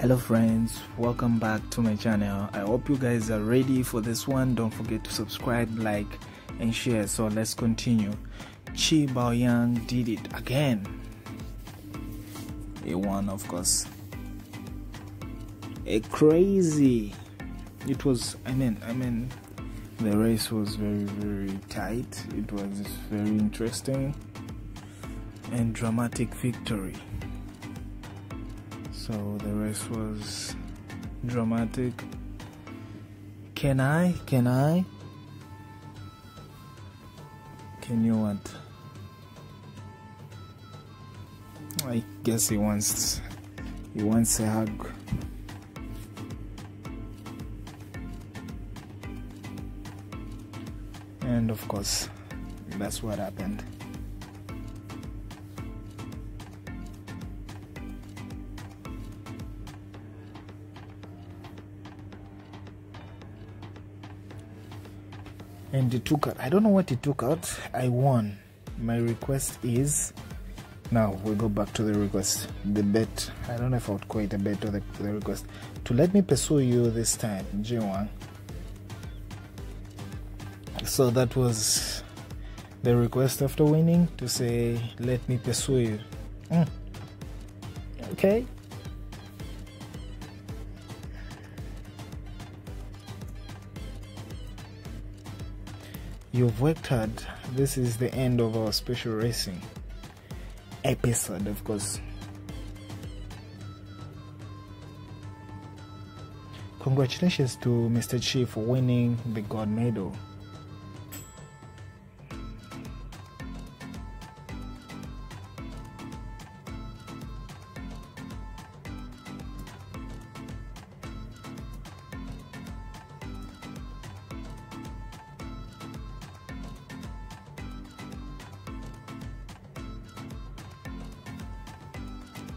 hello friends. Welcome back to my channel. I hope you guys are ready for this one. Don't forget to subscribe like and share. So let's continue. Chi baoyang did it again. A one of course. A crazy. It was i mean i mean the race was very very tight. It was very interesting and dramatic victory so the rest was dramatic. Can I? Can I? Can you what? I guess he wants he wants a hug. And of course, that's what happened. And he took out i don't know what he took out. I won. My request is now we go back to the request the bet. I don't know if i would call it a bet or the, the request. To let me pursue you this time j1 so that was the request after winning to say let me pursue you. Mm. okay You've worked hard. This is the end of our special racing episode, of course. Congratulations to Mr. Chi for winning the gold medal.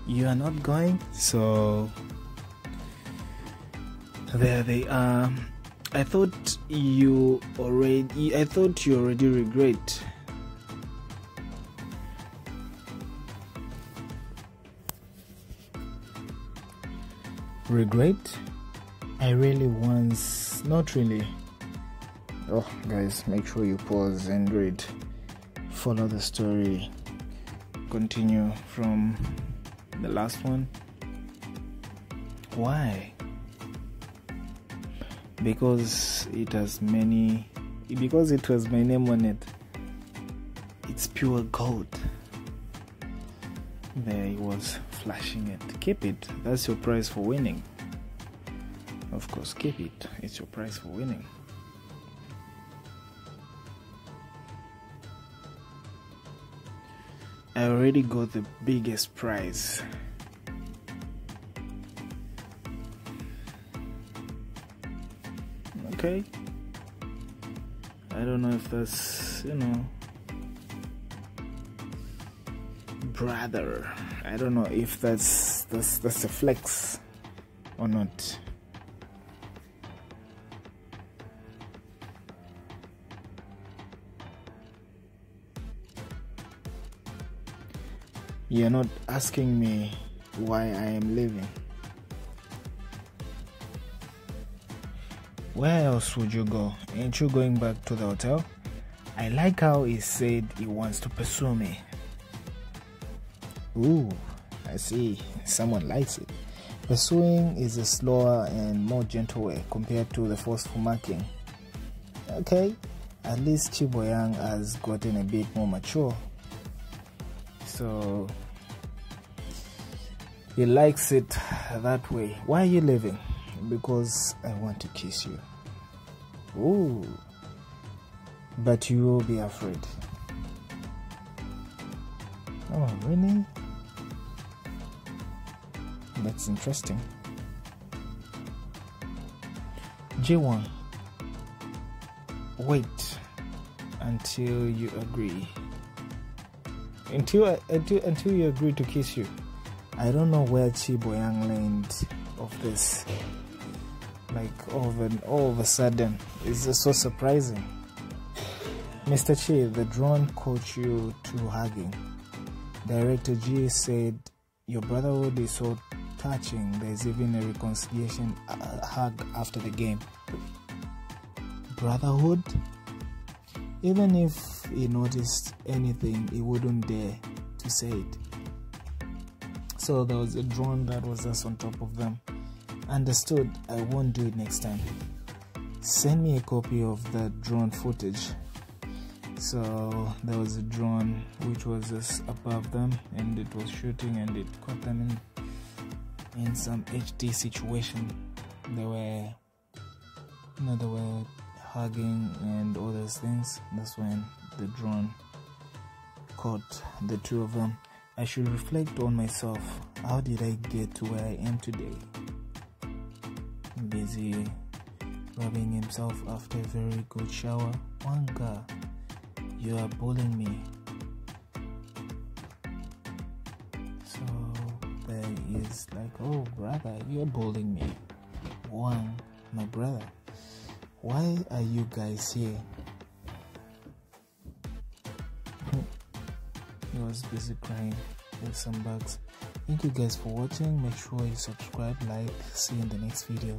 You are not going so there they are. I thought you already i thought you already regret. Regret? I really once not really. Oh guys make sure you pause and read. Follow the story. Continue from the last one? Why? Because it has many because it was my name on it. It's pure gold. There he was flashing it. Keep it. That's your prize for winning. Of course keep it. It's your prize for winning I already got the biggest prize. Okay. I don't know if that's, you know, brother. I don't know if that's that's that's a flex or not. You're not asking me why I am leaving. Where else would you go? Ain't you going back to the hotel? I like how he said he wants to pursue me. Ooh, I see. Someone likes it. Pursuing is a slower and more gentle way compared to the forceful marking. Okay, at least Chiboyang has gotten a bit more mature. So he likes it that way. Why are you leaving? Because I want to kiss you. Ooh. But you will be afraid. Oh, really? That's interesting. J1. Wait until you agree. Until, until, until you agree to kiss you. I don't know where Chiboyang learned of this. Like all of, an, all of a sudden, it's just so surprising. Mr. Chi, the drone coach you to hugging. Director G said, Your brotherhood is so touching. There's even a reconciliation hug after the game. Brotherhood. Even if he noticed anything, he wouldn't dare to say it. So there was a drone that was just on top of them. Understood, I won't do it next time. Send me a copy of the drone footage. So there was a drone which was just above them and it was shooting and it caught them in in some HD situation. They were you know they were hugging and all those things. That's when the drone caught the two of them. I should reflect on myself. How did I get to where I am today? Busy rubbing himself after a very good shower. Wanga, you are bullying me. So there is like, oh brother, you're bullying me. Wang, my brother, why are you guys here? Was busy crying with some bugs. Thank you guys for watching. Make sure you subscribe, like, see you in the next video.